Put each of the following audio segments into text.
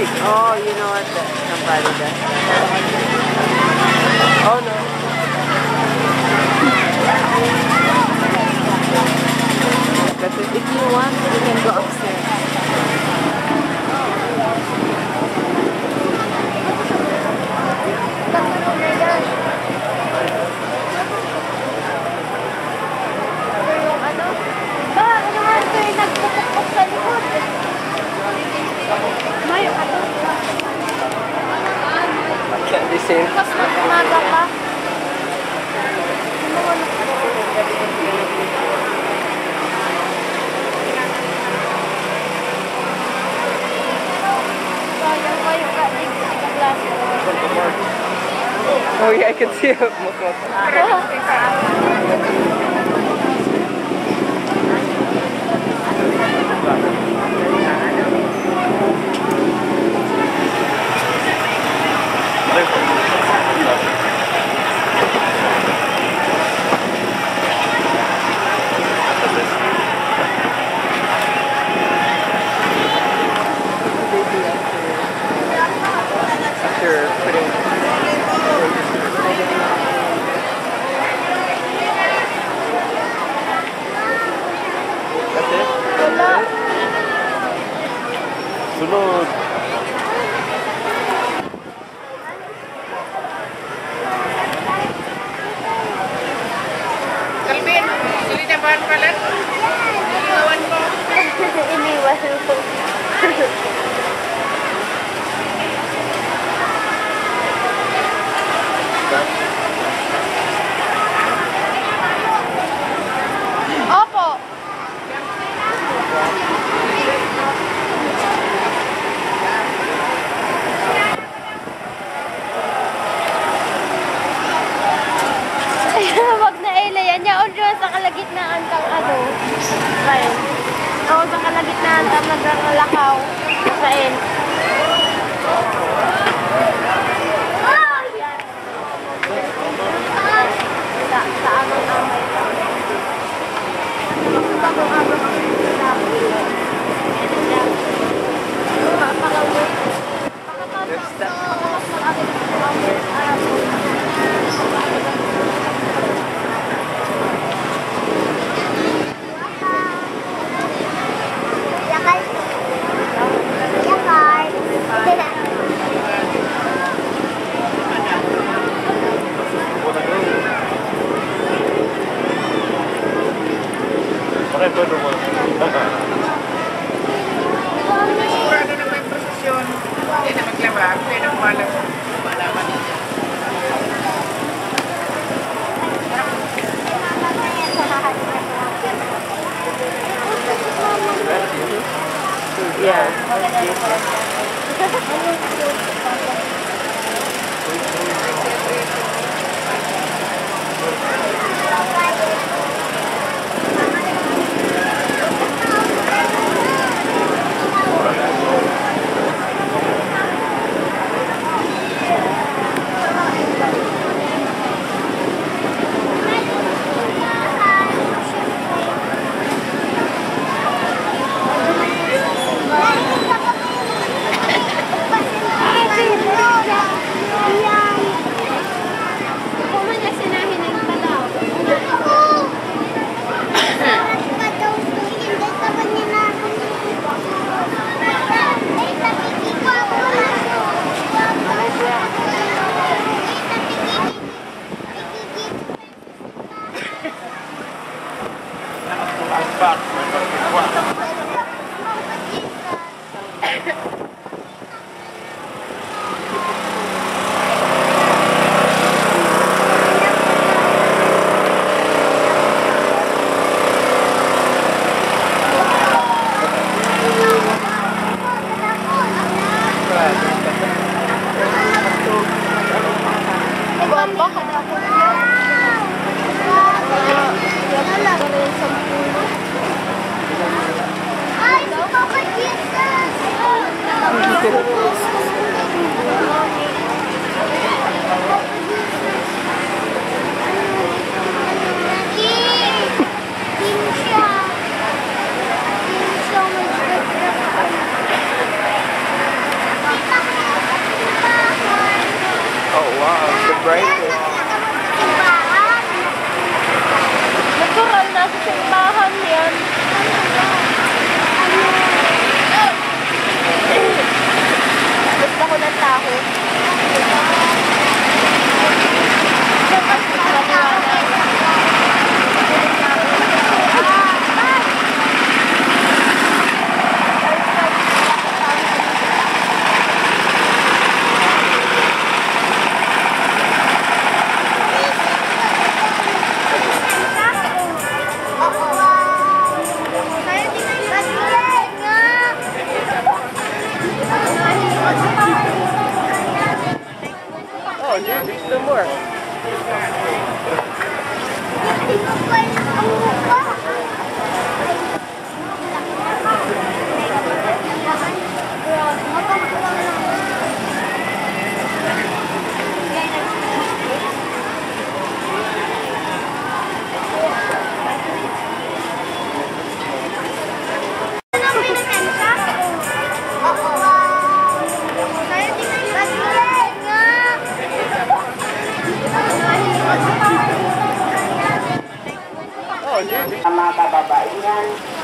Oh, you know what? Somebody does. Oh, no. Oh yeah, I can see it. Hindi naman klabang, pero malam, malaman niya. Yeah. back. them work.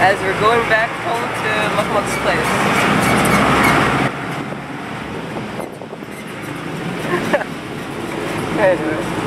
as we're going back home to Mahmoud's place. anyway.